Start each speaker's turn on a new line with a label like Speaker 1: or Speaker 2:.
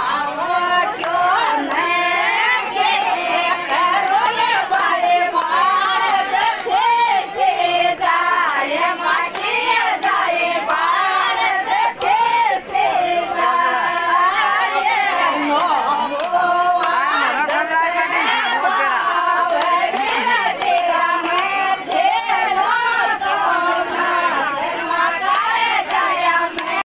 Speaker 1: Bravo!